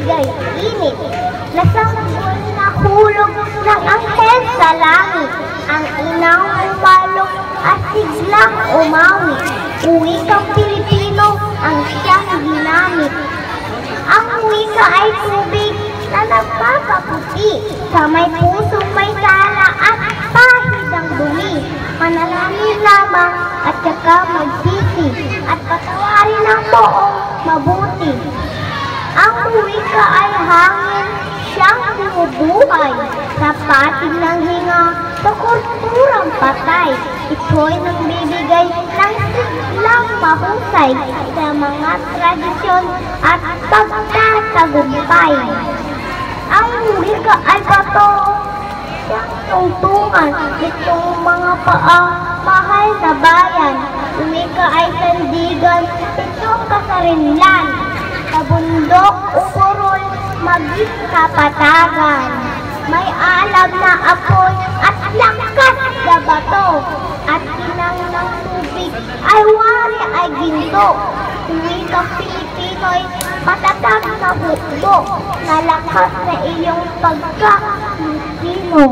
bigay init. Lasang na hulog ng anghel sa langit. Ang inaw ng palok at siglang umawi. Uwi kang Pilipino ang siyang ginamit. Ang wika ay tubig na nagpapaputi sa may pusong may sala at pahid ang dumi. Manalangin lamang at saka magsisi at patawarin ang poong mabuti. Wika ay hangin siyang bumubuhay sa patig ng hinga sa kulturang patay. Ito'y nagbibigay ng siglang mahusay sa mga tradisyon at pagtatagumpay. Ang wika ay bato siyang tungtungan itong mga paa mahal na bayan. Wika ay sandigan itong kasarinlan sa bundok ukurol maging kapatagan. May alam na apoy at lakas na bato at kinang ng tubig ay wari ay ginto. Wikang Pilipino'y matatag na hukbo na lakas na iyong pagka-Pilipino.